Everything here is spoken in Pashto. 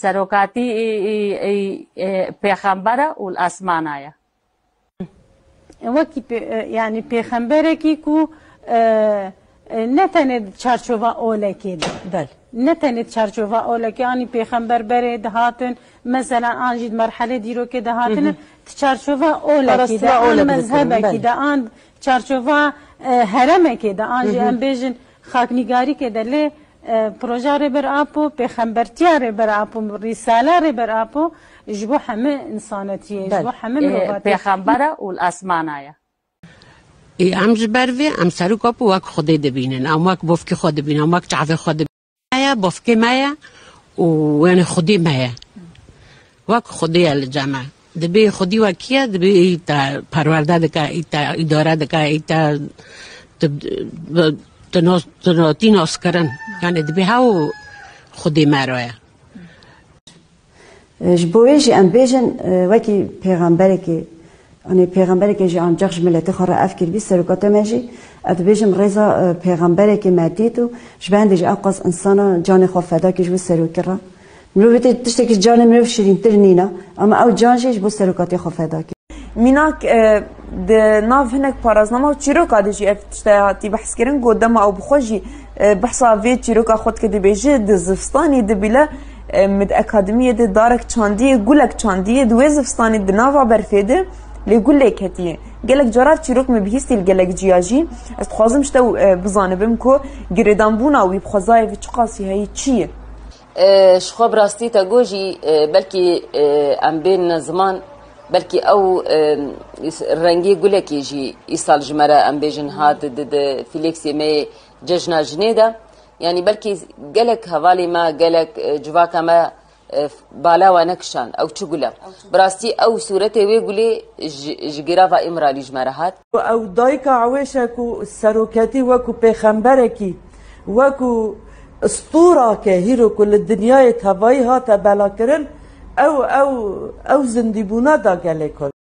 سەرۆکاتی پێخەمبەرە و ئاسمانایە وەکی ینی پێخەمبەرێکی و نەتەنێت چارچۆڤ ئۆلەکێ بەر نەتەنێت چارچۆڤ ئۆلەکیانی پێخەمبەر بەرێ دەهاتن مەسەلا ئاژید مەرحەلێ دیرۆکێ دەهاتن چارچۆڤ ئۆلەمەزهبێکی دا ئان چارچۆڤ هەرەمێکێ دا ئاژی ئەم بێژن خاکنیگاریکێ دەلێ پروژه ری بر آپو پیخمبرتیا ری بر آپو رساله ری بر آپو جبو همه انسانتیه جبو همه مروباتیه پیخمبره و الاسمانایه ای ام جبر وی ام سرو کاپ وک خود دبینن ام وک بفک خود بینن ام وک تعفه خود مایا بفک مایا و یعنی خودی مایا وک خودی الجمع دبی خودی وکیه دبی تا پرورده دکا تا اداره دکا تا تنوتی ناس کرن يعني دبيها وخدي مرايا جبوي جي ام بيجن وكي بيغمبركي اني پیغمبرك جي ام جخش ملت خرا افكر بي سرقات ماجي ات بيجم رضا پیغمبرك ماديتو جبان دي اقص انسان جان خو فدا كي جو سرقرا مروفت تشتكي جان مروف شيرين ترنينا اما او جان جي بو سرقات خو فدا مینا د ناو هنک پارازنامه او چیروکا د جی اف اجتهاتی بحث کرن گو دما او بخوجی بحثا وی چیروکا خود که دی بیجه د زفستانی د بلا مد اکادمی د دارک چاندی گولک چاندی د وی زفستانی د ناو برفیده لی گولک هتیه گلک جارات چیروک می بهیستی گلک جیاجی از خوازم شته بزانبم کو گریدان بونا وی بخوازای وی چقاسی هی چیه شخو براستی تا گوجی بلکی ام بین زمان بلکې او رنگي ګله کیږي ایسال جمره ام بیژن هات د فلیکس مې ججنا جنیدا یعنی بلکې ګلک حواله ما ګلک جواکه ما بالا و نکشان او چه گوله براستی او صورت وی گوله جگیرا و امرالی جمرهات او دای که عویشه که سروکتی وکو پیخمبره کی وکو استورا که هیرو کل دنیای تبایی ها تبلا کرن او او او زندیبونا دا گله